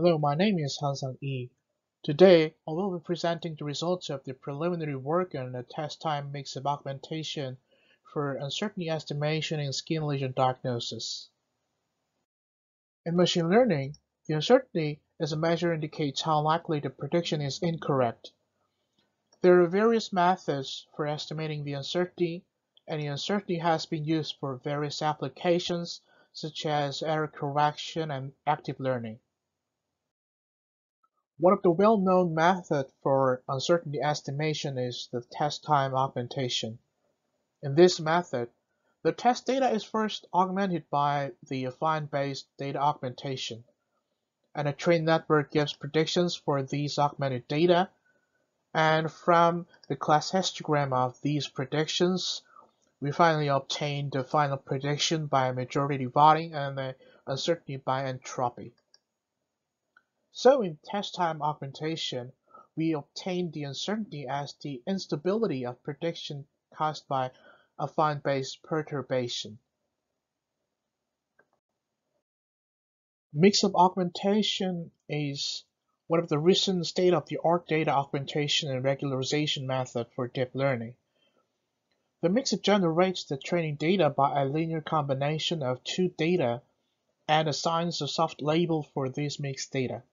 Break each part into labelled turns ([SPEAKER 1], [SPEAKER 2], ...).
[SPEAKER 1] Hello, my name is Hansang Lee. Today, I will be presenting the results of the preliminary work on the test time mix-up augmentation for uncertainty estimation in skin lesion diagnosis. In machine learning, the uncertainty as a measure indicates how likely the prediction is incorrect. There are various methods for estimating the uncertainty, and the uncertainty has been used for various applications such as error correction and active learning. One of the well-known methods for uncertainty estimation is the test time augmentation. In this method, the test data is first augmented by the affine-based data augmentation, and a trained network gives predictions for these augmented data, and from the class histogram of these predictions, we finally obtain the final prediction by majority voting and the uncertainty by entropy. So in test time augmentation, we obtain the uncertainty as the instability of prediction caused by affine-based perturbation. Mix-up augmentation is one of the recent state-of-the-art data augmentation and regularization method for deep learning. The mix-up generates the training data by a linear combination of two data and assigns a soft label for this mixed data.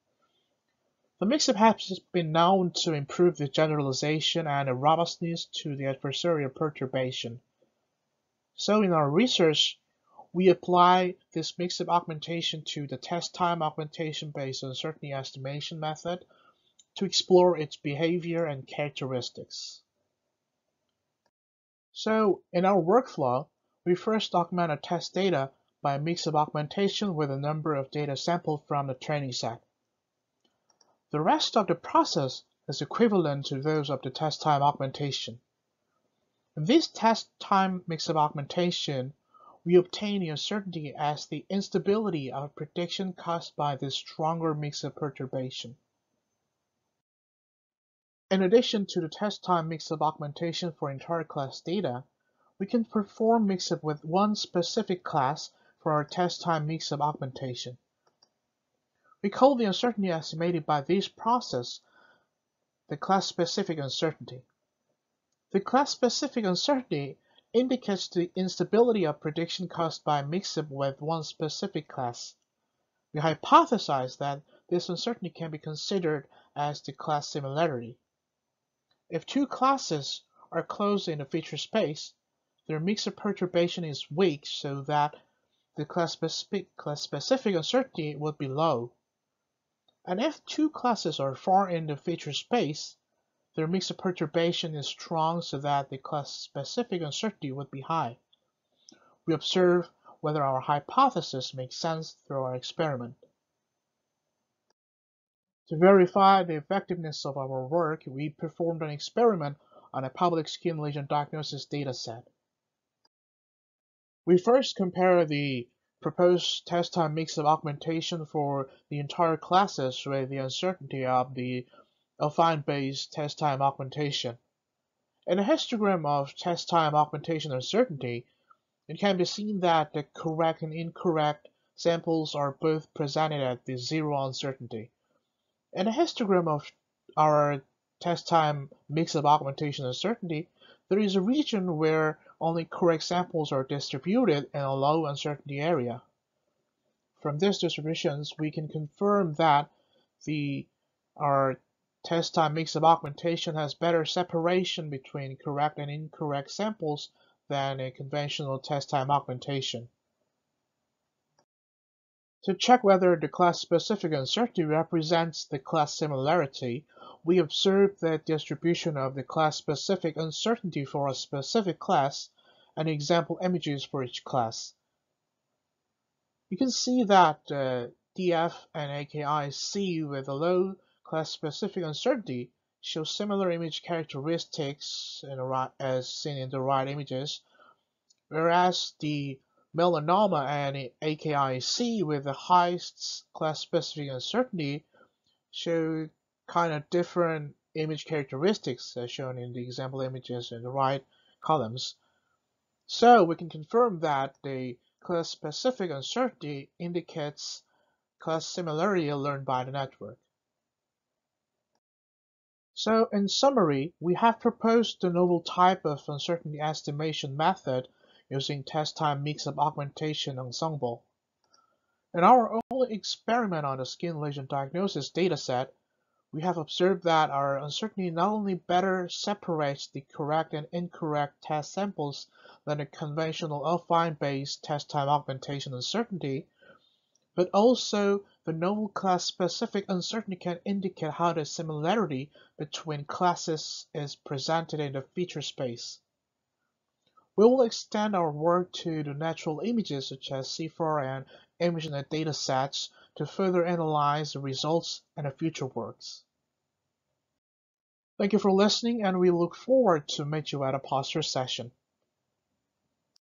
[SPEAKER 1] The mix-up has been known to improve the generalization and robustness to the adversarial perturbation. So in our research, we apply this mix-up augmentation to the test time augmentation based uncertainty estimation method to explore its behavior and characteristics. So in our workflow, we first augment a test data by mix-up augmentation with a number of data sampled from the training set. The rest of the process is equivalent to those of the test time augmentation. In this test time mix-up augmentation, we obtain uncertainty as the instability of a prediction caused by this stronger mix-up perturbation. In addition to the test time mix-up augmentation for entire class data, we can perform mix-up with one specific class for our test time mix-up augmentation. We call the uncertainty estimated by this process the class-specific uncertainty. The class-specific uncertainty indicates the instability of prediction caused by mix-up with one specific class. We hypothesize that this uncertainty can be considered as the class similarity. If two classes are closed in a feature space, their mix-up perturbation is weak so that the class-specific class -specific uncertainty would be low. And if two classes are far in the feature space, their mix-up perturbation is strong so that the class-specific uncertainty would be high. We observe whether our hypothesis makes sense through our experiment. To verify the effectiveness of our work, we performed an experiment on a public skin lesion diagnosis dataset. We first compare the proposed test time mix-up augmentation for the entire classes with the uncertainty of the affine-based test time augmentation. In a histogram of test time augmentation uncertainty, it can be seen that the correct and incorrect samples are both presented at the zero uncertainty. In a histogram of our test time mix-up augmentation uncertainty, there is a region where only correct samples are distributed in a low uncertainty area. From these distributions, we can confirm that the our test time mix-up augmentation has better separation between correct and incorrect samples than a conventional test time augmentation. To check whether the class-specific uncertainty represents the class similarity, we observe the distribution of the class-specific uncertainty for a specific class and example images for each class. You can see that uh, DF and AKIEC with a low class-specific uncertainty show similar image characteristics right, as seen in the right images, whereas the melanoma and AKIEC with the highest class-specific uncertainty show kind of different image characteristics as shown in the example images in the right columns. So we can confirm that the class-specific uncertainty indicates class similarity learned by the network. So in summary, we have proposed the novel type of uncertainty estimation method using test time mix-up augmentation ensemble. In our only experiment on the skin lesion diagnosis dataset, we have observed that our uncertainty not only better separates the correct and incorrect test samples than a conventional affine-based test time augmentation uncertainty, but also the novel class specific uncertainty can indicate how the similarity between classes is presented in the feature space. We will extend our work to the natural images such as CIFAR and ImageNet datasets to further analyze the results and the future works. Thank you for listening and we look forward to meet you at a posture session.